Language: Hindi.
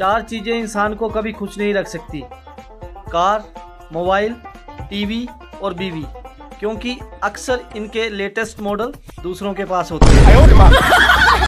चार चीज़ें इंसान को कभी खुश नहीं रख सकती। कार, मोबाइल, टीवी और बीवी, क्योंकि अक्सर इनके लेटेस्ट मॉडल दूसरों के पास होते हैं।